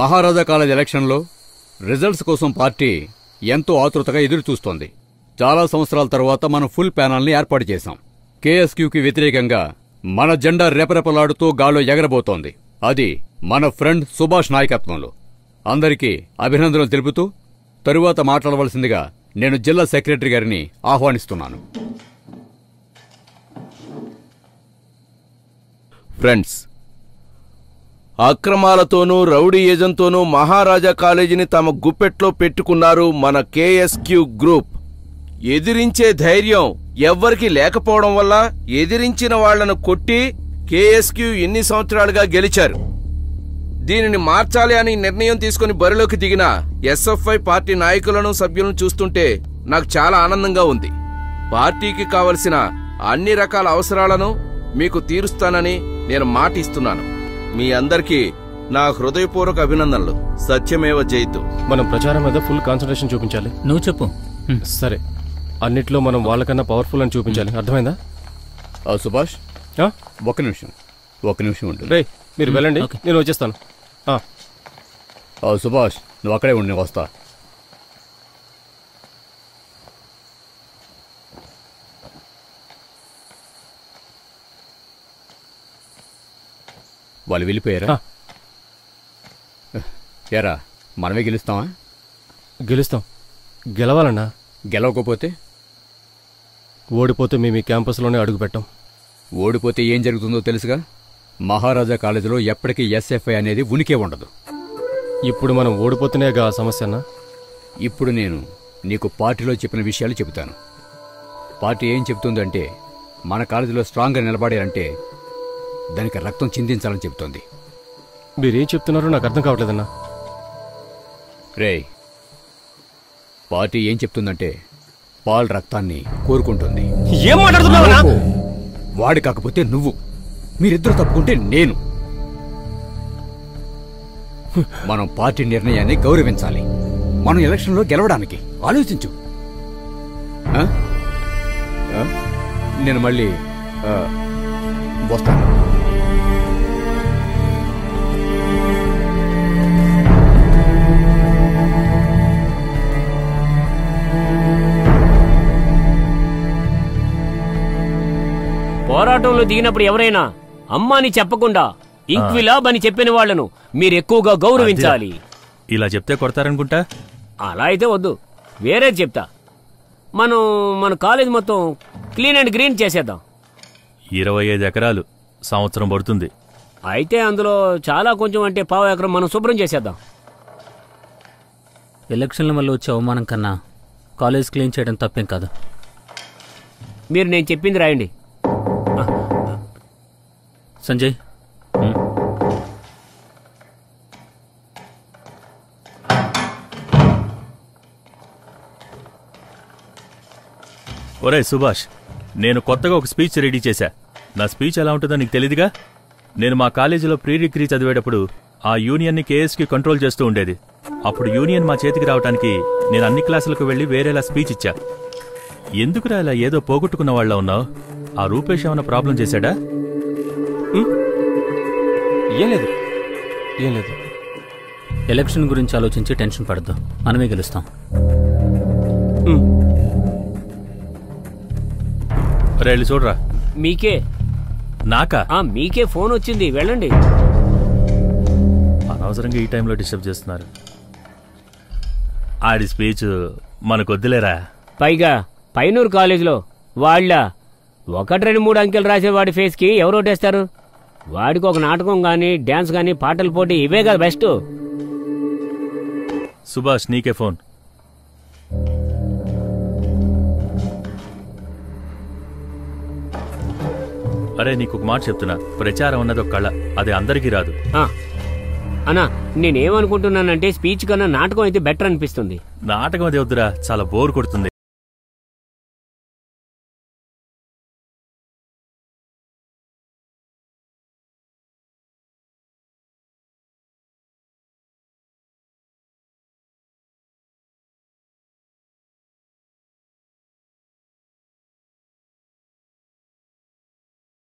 మహారాజా college ఎలక్షన్లో results కోసం party ఎంతో ఆతృతగా ఎదురుచూస్తోంది. చాలా సంవత్సరాల తర్వాత మనం ఫుల్ ప్యానల్ని ఏర్పాటు చేశాం. కేఎస్క్యూకి వ్యతిరేకంగా మన జెండా రెపరెపలాడుతూ గాల్లో ఎగరబోతోంది. అది మన ఫ్రెండ్ సుభాష్ నాయకత్వంలో. అందరికీ అభినందనలు తెలుపుతూ తరువాత మాట్లాడవలసిందిగా నేను జిల్లా సెక్రటరీ గారిని ఆహ్వానిస్తున్నాను. ఫ్రెండ్స్ అక్రమాలతోనూ రౌడీయిజంతోనూ మహారాజా కాలేజీని తమ గుప్పెట్లో పెట్టుకున్నారు మన కేఎస్క్యూ గ్రూప్. ఎదిరించే ధైర్యం ఎవ్వరికి లేకపోవడం వల్ల ఎదిరించిన వాళ్ళను కొట్టి కేఎస్క్యూ ఎన్ని సంవత్సరాలుగా గెలిచారు? దీనిని మార్చాలి అని నిర్ణయం తీసుకుని బరిలోకి దిగిన ఎస్ఎఫ్ఐ పార్టీ నాయకులను సభ్యులను చూస్తుంటే నాకు చాలా ఆనందంగా ఉంది. పార్టీకి కావలసిన అన్ని రకాల అవసరాలను మీకు తీరుస్తానని నేను మాట ఇస్తున్నాను. మీ అందరికీ నా హృదయపూర్వక అభినందనలు. సత్యమేవ జయితు మనం ప్రచారం మీద ఫుల్ కాన్సన్ట్రేషన్ చూపించాలి. నువ్వు చెప్పు. సరే. అన్నిట్లో మనం వాళ్ళకన్నా పవర్ఫుల్ అని చూపించాలి. అర్థమైందా? ఆ, సుభాష్? ఒక నిమిషం. ఒక నిమిషం ఉంటుంది రేయ్ మీరు వెళ్ళండి. నేను వచ్చేస్తాను. ఆ, ఆ, సుభాష్ నువ్వు అక్కడే ఉండి నేను వస్తా. వాళ్ళు వెళ్ళిపోయారా. ఎరా మనమే గెలుస్తామా? గెలుస్తాం. గెలవాలన్నా. గెలవకపోతే? ఓడిపోతే మేము ఈ క్యాంపస్లోనే అడుగు పెట్టాం ఓడిపోతే ఏం జరుగుతుందో తెలుసుగా? మహారాజా కాలేజీలో ఎప్పటికీ ఎస్ఎఫ్ఐ అనేది ఉనికే ఉండదు. ఇప్పుడు మనం ఓడిపోతేనేగా ఆ సమస్య అన్నా ఇప్పుడు నేను నీకు పార్టీలో చెప్పిన విషయాలు చెబుతాను. పార్టీ ఏం చెబుతుందంటే మన కాలేజీలో స్ట్రాంగ్గా నిలబడాలంటే దానికి రక్తం చిందించాలని చెబుతోంది. మీరేం చెప్తున్నారో నాకు అర్థం కావట్లేదన్నా. రే పార్టీ ఏం చెప్తుందంటే పాల్ రక్తాన్ని కోరుకుంటుంది. ఏం మాట్లాడుతున్నావన్నా? ఓహో, వాడి కాకపోతే నువ్వు. మీరిద్దరు తప్పుకుంటే నేను. మనం పార్టీ నిర్ణయాన్ని గౌరవించాలి. మనం ఎలక్షన్లో గెలవడానికి. ఆలోచించు? నేను మళ్ళీ వస్తాను. పోరాటంలో దిగినప్పుడు ఎవరైనా అమ్మాని చెప్పకుండా ఇంక్విలాబ్ అని చెప్పిన వాళ్ళను మీరు ఎక్కువగా గౌరవించాలి. ఇలా చెప్తే కొడతారనుకుంటా? అలా అయితే వద్దు. వేరే చెప్తా. మనం మన కాలేజ్ మొత్తం క్లీన్ అండ్ గ్రీన్ చేసేద్దాం. ఇరవై ఐదు ఎకరాలు సంవత్సరం పడుతుంది. అయితే అందులో చాలా కొంచెం అంటే పావు ఎకరం మనం శుభ్రం చేసేద్దాం. ఎలక్షన్ల వల్ల వచ్చే అవమానం కన్నా కాలేజ్ క్లీన్ చేయడం తప్పేం కాదు. మీరు నేను చెప్పింది రాయండి. సంజయ్. ఒరే సుభాష్ నేను కొత్తగా ఒక స్పీచ్ రెడీ చేశా. నా స్పీచ్ ఎలా ఉంటుందో నీకు తెలీదుగా? నేను మా కాలేజీలో ప్రీ డిగ్రీ చదివేటప్పుడు ఆ యూనియన్ని కేఎస్కి కంట్రోల్ చేస్తూ ఉండేది. అప్పుడు యూనియన్ మా చేతికి రావడానికి నేను అన్ని క్లాసులకు వెళ్ళి వేరేలా స్పీచ్ ఇచ్చా. ఎందుకురా ఇలా ఏదో పోగొట్టుకున్న వాళ్ళ ఉన్నావు? ఆ రూపేష్ ఏమైనా ప్రాబ్లం చేశాడా? ఏం లేదు. ఏం లేదు. ఎలక్షన్ గురించి ఆలోచించి టెన్షన్ పడద్దు. మనమే గెలుస్తాం. రే వెళ్ళి చూడరా. మీకే. నాకా? ఆ మీకే ఫోన్ వచ్చింది. వెళ్ళండి. అనవసరంగా ఈ టైంలో డిస్టర్బ్ చేస్తున్నారు. ఆడి స్పీచ్ మనకొద్దులేరా? పైగా పైనూరు కాలేజీలో వాళ్ళ ఒకటి రెండు మూడు అంకెలు రాసే వాడి ఫేస్కి ఎవరు ఓటేస్తారు? వాడికి ఒక నాటకం కానీ డ్యాన్స్ కానీ పాటల పోటీ ఇవే కదా బెస్ట్. సుభాష్ నీకే ఫోన్. అరే నీకు ఒక మాట చెప్తున్నా. ప్రచారం అన్నది ఒక కళ. అది అందరికీ రాదు. ఆ, అన్నా నేనేమనుకుంటున్నానంటే స్పీచ్ కన్నా నాటకం అయితే బెటర్ అనిపిస్తుంది. నాటకం అది వద్దురా. చాలా బోర్ కొడుతుంది.